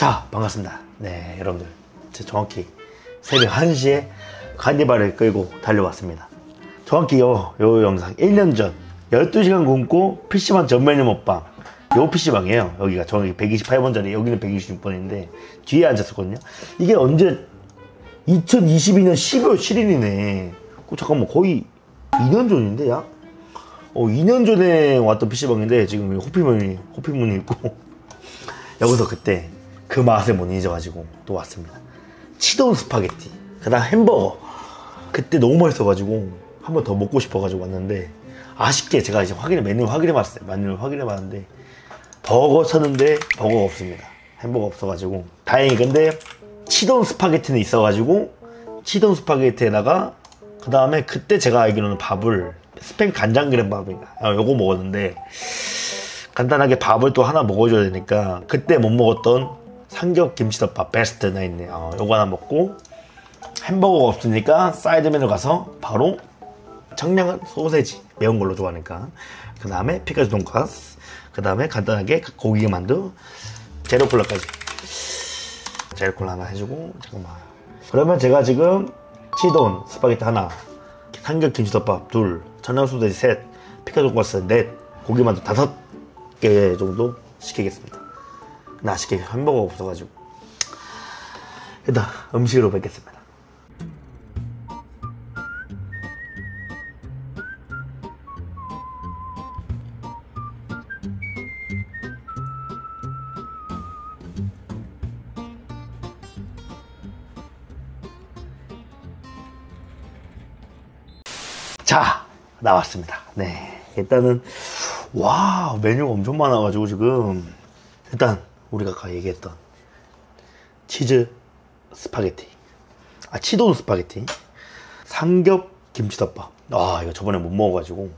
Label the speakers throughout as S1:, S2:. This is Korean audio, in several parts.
S1: 자, 반갑습니다. 네, 여러분들. 제 정확히 새벽 1시에 간디바를 끌고 달려왔습니다. 정확히 요, 요 영상 1년 전 12시간 굶고 PC방 전메뉴 먹방. 요 PC방이에요. 여기가 정확히 128번 전에 여기는 126번인데 뒤에 앉았었거든요. 이게 언제 2022년 12월 7일이네. 어, 잠깐만 거의 2년 전인데 야? 어 2년 전에 왔던 PC방인데 지금 호피문이 호피문이 있고 여기서 그때 그 맛을 못 잊어가지고 또 왔습니다. 치돈 스파게티, 그다음 햄버거. 그때 너무 맛있어가지고 한 번 더 먹고 싶어가지고 왔는데 아쉽게 제가 이제 확인해 메뉴 확인해봤어요. 메뉴 확인해봤는데 버거 쳤는데 버거가 없습니다. 햄버거 없어가지고 다행히 근데 치돈 스파게티는 있어가지고 치돈 스파게티에다가 그 다음에 그때 제가 알기로는 밥을 스팸 간장 계란밥인가 아, 요거 먹었는데 간단하게 밥을 또 하나 먹어줘야 되니까 그때 못 먹었던 삼겹 김치덮밥 베스트나 있네. 어, 요거 하나 먹고 햄버거가 없으니까 사이드 메뉴 가서 바로 청양 소세지 매운 걸로 좋아하니까. 그 다음에 피카츄 돈가스 그 다음에 간단하게 고기 만두 제로 콜라까지. 제로 콜라 하나 해주고 잠깐만. 그러면 제가 지금 치돈 스파게티 하나 삼겹 김치덮밥 둘 청양 소세지 셋 피카츄 돈가스 넷 고기 만두 다섯 개 정도 시키겠습니다 나 아쉽게 햄버거가 없어가지고. 일단 음식으로 뵙겠습니다. 자 나왔습니다. 네 일단은 와 메뉴가 엄청 많아가지고 지금. 일단 우리가 아까 얘기했던 치즈 스파게티. 아 치돈 스파게티. 삼겹 김치덮밥. 아 이거 저번에 못 먹어가지고.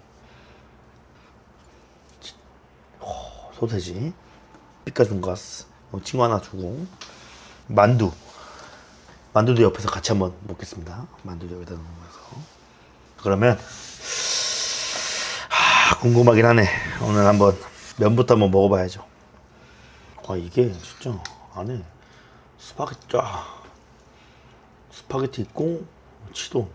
S1: 치- 어, 소세지 피카 돈가스 어, 친구 하나 주고. 만두. 만두도 옆에서 같이 한번 먹겠습니다. 만두도 여기다 넣어서. 그러면 하, 궁금하긴 하네. 오늘 한번 면부터 한번 먹어봐야죠. 아 이게 진짜 안에 스파게티 아, 스파게티 있고 치도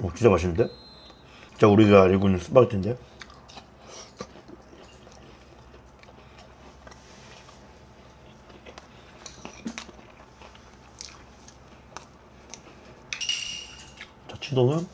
S1: 어, 진짜 맛있는데? 진짜 우리가 알고 있는 스파게티인데? 자, 치도는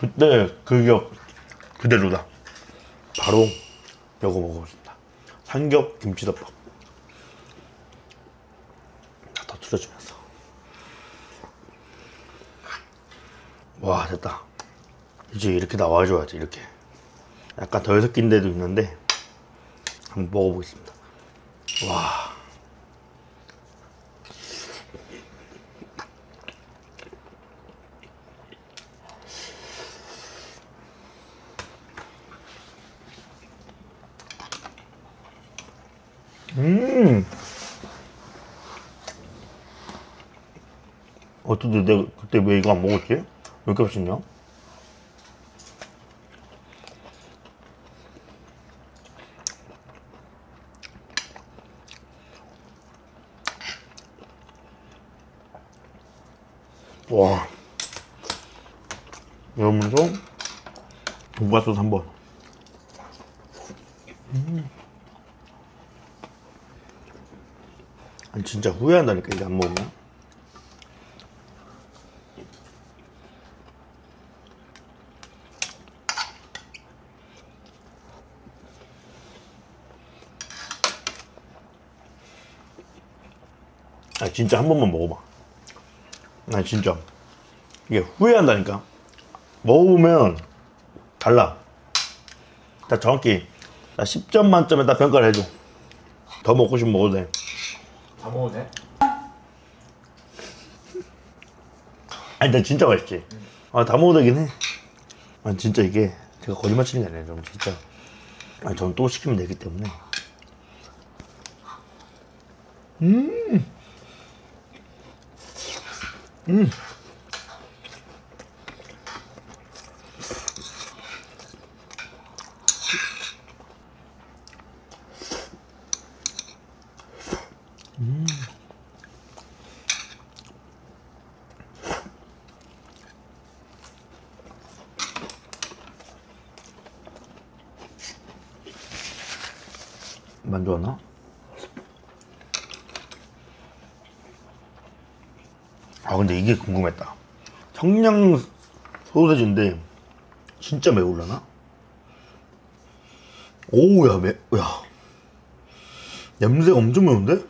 S1: 그때 그 기억 그대로다. 바로 이거 먹어보겠습니다. 삼겹 김치덮밥. 더 줄여주면서. 와 됐다. 이제 이렇게 나와줘야지 이렇게. 약간 덜 섞인 데도 있는데 한번 먹어보겠습니다. 와. 어쩐데 내가 그때 왜 이거 안 먹었지? 왜 이렇게 맛있냐? 와 이러면서 돈가스 한번 아니 진짜 후회한다니까 이게 안 먹으면. 아 진짜 한 번만 먹어봐. 아 진짜. 이게 후회한다니까. 먹으면 달라. 다 정확히 나 10점 만점에 다 평가를 해줘. 더 먹고 싶으면 먹어도 돼.
S2: 다 먹어도 돼?
S1: 아니 나 진짜 맛있지. 아 다 먹어도 되긴 해. 아 진짜 이게 제가 거짓말 치는 게 아니라 좀 진짜. 아니 저는 또 시키면 되기 때문에. 만좋았나? 아 근데 이게 궁금했다. 청양 소세지인데 진짜 매울라나? 오야 매, 야 냄새가 엄청 매운데?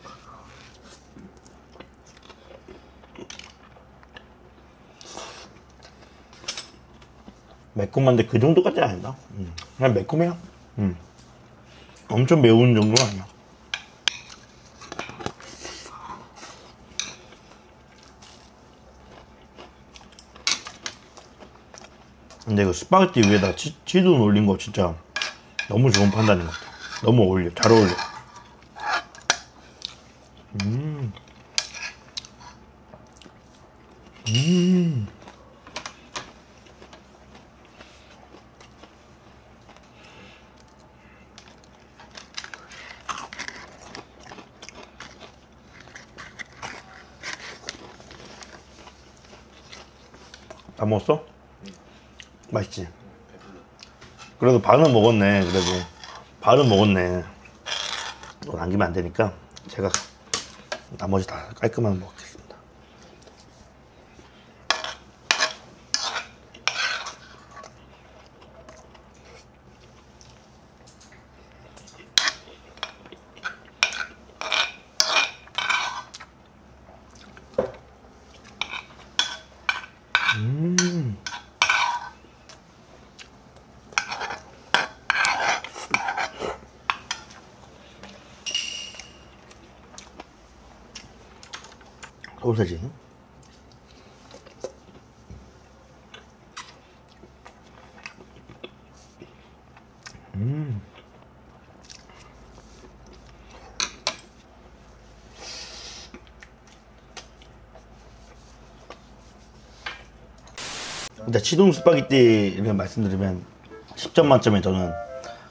S1: 매콤한데 그 정도까지 아니다. 음, 그냥 매콤해요. 음. 엄청 매운 정도는 아니야. 근데 이거 스파게티 위에다 치, 치즈 올린 거 진짜 너무 좋은 판단인 것 같아. 너무 어울려. 잘 어울려. 다 먹었어? 맛있지? 그래도 반은 먹었네 그래도 반은 먹었네 또 남기면 안 되니까 제가 나머지 다 깔끔하게 먹겠습 소세지 근데 치동 스파게티를 말씀드리면 10점 만점에 저는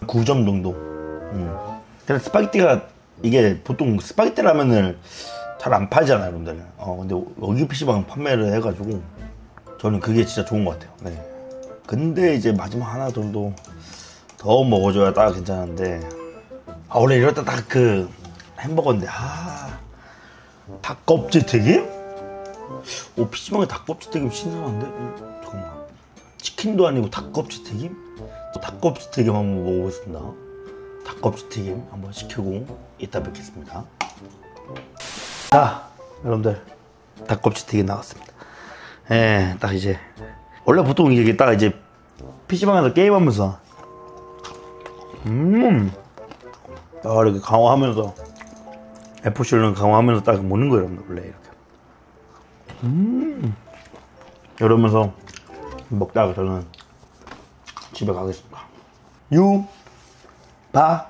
S1: 9점 정도. 음. 근데 스파게티가 이게 보통 스파게티 라면을 잘 안 팔잖아요, 여러분들. 어, 근데 여기 PC방 판매를 해가지고 저는 그게 진짜 좋은 것 같아요. 네. 근데 이제 마지막 하나 정도 더 먹어줘야 딱 괜찮은데 아, 원래 이럴 때 딱 그 햄버거인데 아 닭껍질 튀김? 오 PC방에 닭껍질 튀김 신선한데? 음, 잠깐만 치킨도 아니고 닭껍질 튀김? 닭껍질 튀김 한번 먹어보겠습니다 닭껍질 튀김 한번 시키고 이따 뵙겠습니다 자 여러분들 닭껍질 튀김 나왔습니다 예, 딱 이제 원래 보통 이게 딱 이제 PC방에서 게임하면서 음, 딱 이렇게 강화하면서 FC를 강화하면서 딱 먹는 거예요, 여러분들 원래 이렇게. 음, 이러면서 먹다가 저는 집에 가겠습니다. 유, 바,